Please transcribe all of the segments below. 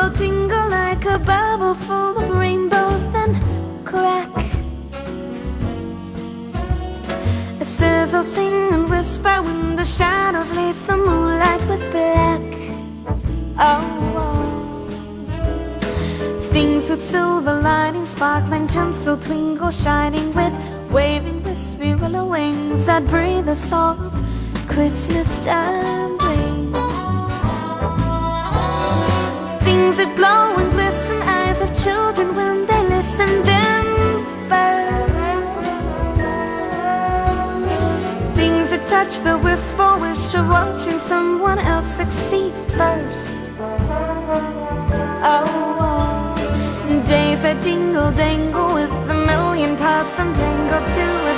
will tingle like a bubble full of rainbows, then crack. A sizzle, sing and whisper when the shadows lace the moonlight with black. Oh, oh. Things with silver lining, sparkling tinsel, twinkle, shining with waving wispy willow wings that breathe the song of Christmas time. The wistful wish of watching someone else succeed first. Oh, oh. days that dingle dangle with a million parts untangled to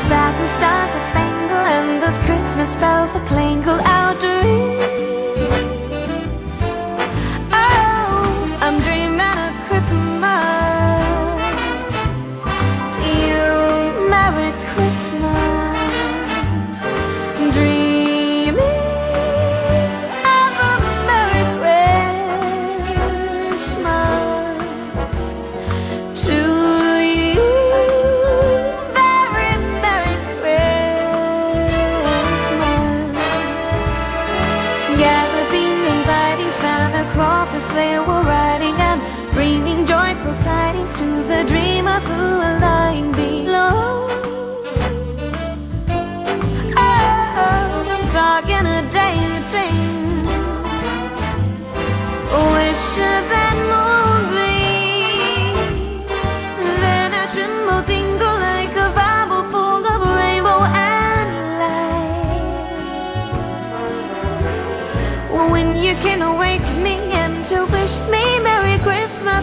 they were riding and bringing joyful tidings to the dreamers who were lying below. Oh, talking a daydream, wishes and moonbeams. Then I tremble, tingle When you can awaken me and to wish me Merry Christmas